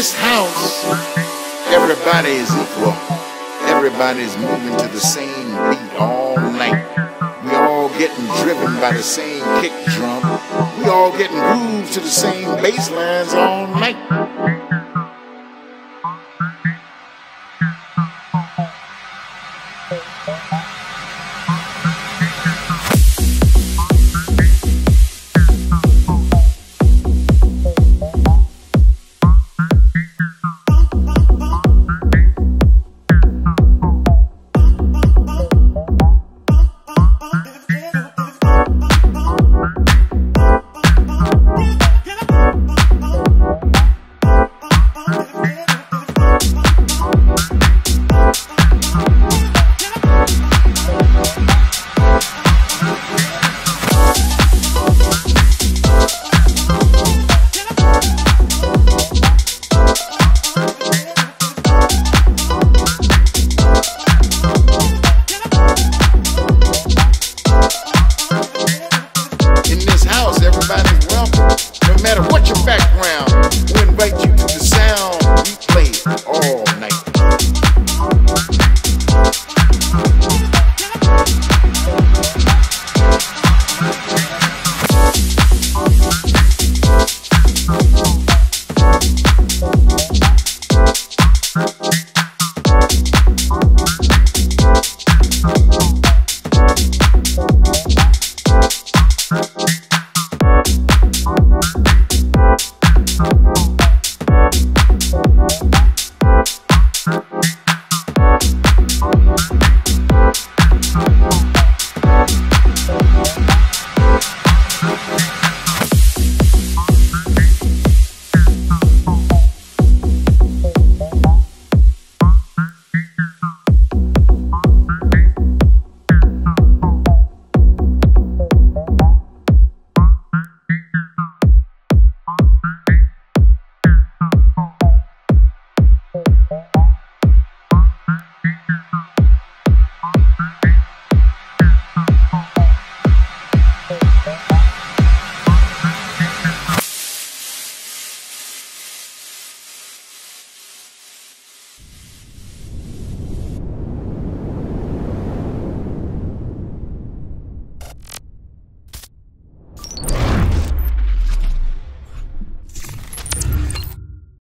this house, everybody is equal. Everybody is moving to the same beat all night. We all getting driven by the same kick drum. We all getting grooved to the same bass lines all night.